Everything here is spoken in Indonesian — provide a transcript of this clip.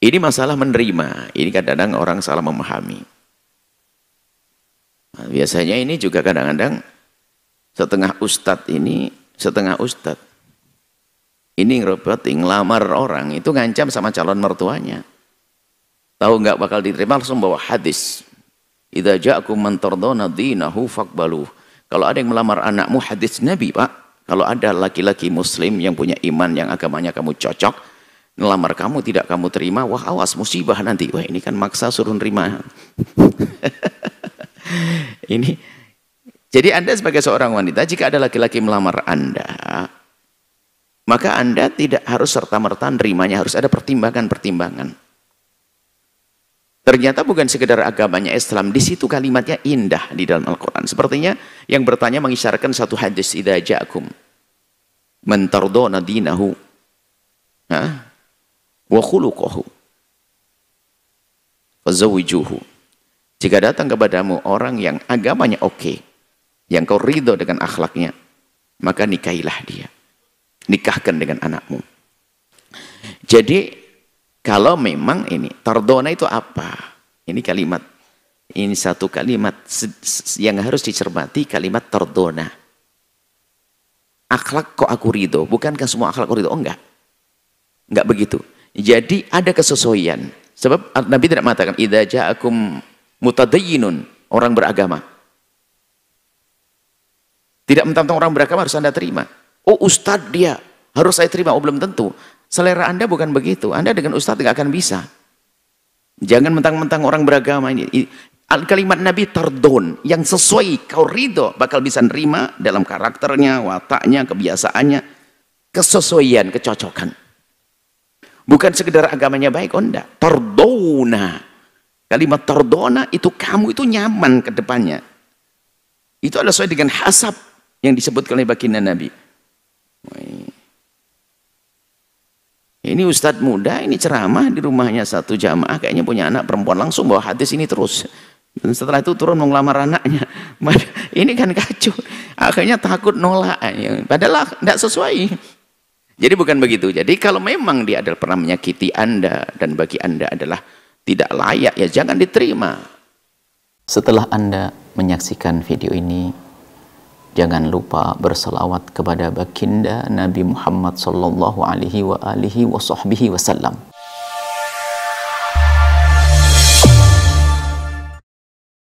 Ini masalah menerima. Ini kadang-kadang orang salah memahami. Nah, biasanya ini juga kadang-kadang setengah ustadz ini, setengah ustadz. Ini ngeroboti, ngelamar orang, itu ngancam sama calon mertuanya. Tahu nggak bakal diterima, langsung bawa hadis. Idza ja'akum man dinahu faqbaluh. Kalau ada yang melamar anakmu hadis Nabi, Pak. Kalau ada laki-laki muslim yang punya iman yang agamanya kamu cocok, ngelamar kamu tidak kamu terima, wah awas musibah nanti. Wah ini kan maksa suruh terima. ini jadi Anda sebagai seorang wanita jika ada laki-laki melamar Anda, maka Anda tidak harus serta-merta nerimanya, harus ada pertimbangan-pertimbangan. Ternyata bukan sekedar agamanya Islam, di situ kalimatnya indah di dalam Al-Quran. Sepertinya yang bertanya mengisyaratkan satu hadis, Idha ja'akum mentardona dinahu wa khuluquhu fazawijuhu. Jika datang kepadamu orang yang agamanya oke, okay, yang kau ridho dengan akhlaknya, maka nikahilah dia. Nikahkan dengan anakmu. Jadi kalau memang ini, tardona itu apa? Ini kalimat, ini satu kalimat yang harus dicermati, kalimat tardona. Akhlak kok aku ridho, bukankah semua akhlak kok ridho? Oh enggak. Enggak begitu. Jadi ada kesesuaian. Sebab Nabi tidak mengatakan, Idza ja'akum mutadayyinun, orang beragama. Tidak mentang-mentang orang beragama harus Anda terima. Oh ustadz dia, harus saya terima. Oh belum tentu. Selera Anda bukan begitu. Anda dengan Ustadz tidak akan bisa. Jangan mentang-mentang orang beragama ini. Kalimat Nabi tardon. Yang sesuai kau ridho. Bakal bisa nerima dalam karakternya, wataknya, kebiasaannya. Kesesuaian, kecocokan. Bukan sekedar agamanya baik. Oh enggak. Tardona. Kalimat tardona itu kamu itu nyaman ke depannya. Itu adalah sesuai dengan hasab yang disebutkan oleh baginda Nabi. Ini ustadz muda, ini ceramah di rumahnya satu jamaah, kayaknya punya anak perempuan, langsung bawa hadis ini terus. Dan setelah itu turun mengelamar anaknya. Ini kan kacau. Akhirnya takut nolak. Padahal tidak sesuai. Jadi bukan begitu. Jadi kalau memang dia adalah pernah menyakiti Anda dan bagi Anda adalah tidak layak, ya jangan diterima. Setelah Anda menyaksikan video ini, Jangan lupa berselawat kepada baginda Nabi Muhammad sallallahu alaihi wasallam.